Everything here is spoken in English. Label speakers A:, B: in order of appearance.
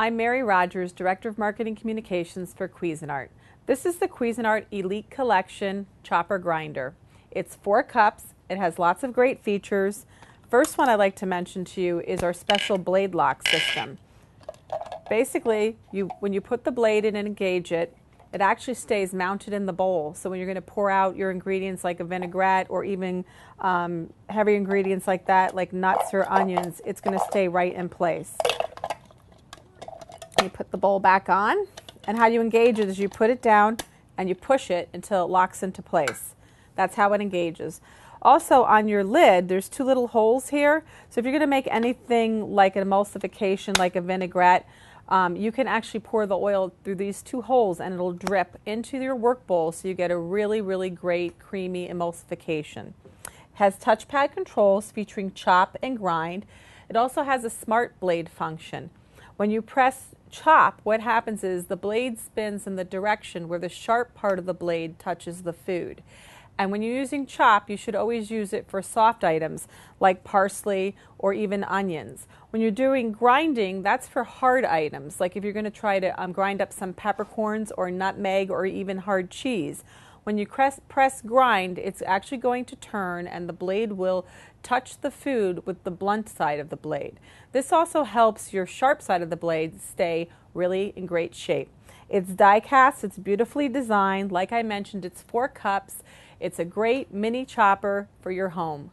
A: I'm Mary Rogers, Director of Marketing Communications for Cuisinart. This is the Cuisinart Elite Collection Chopper Grinder. It's four cups, it has lots of great features. First one I'd like to mention to you is our special blade lock system. Basically, you, when you put the blade in and engage it, it actually stays mounted in the bowl. So when you're going to pour out your ingredients like a vinaigrette or even um, heavy ingredients like that, like nuts or onions, it's going to stay right in place. You put the bowl back on, and how you engage it is you put it down and you push it until it locks into place. That's how it engages. Also, on your lid, there's two little holes here. So if you're going to make anything like an emulsification, like a vinaigrette, um, you can actually pour the oil through these two holes and it'll drip into your work bowl so you get a really, really great creamy emulsification. It has touchpad controls featuring chop and grind. It also has a smart blade function. When you press chop, what happens is the blade spins in the direction where the sharp part of the blade touches the food. And when you're using chop, you should always use it for soft items like parsley or even onions. When you're doing grinding, that's for hard items, like if you're going to try to um, grind up some peppercorns or nutmeg or even hard cheese. When you press, press grind, it's actually going to turn and the blade will touch the food with the blunt side of the blade. This also helps your sharp side of the blade stay really in great shape. It's die cast, it's beautifully designed. Like I mentioned, it's four cups. It's a great mini chopper for your home.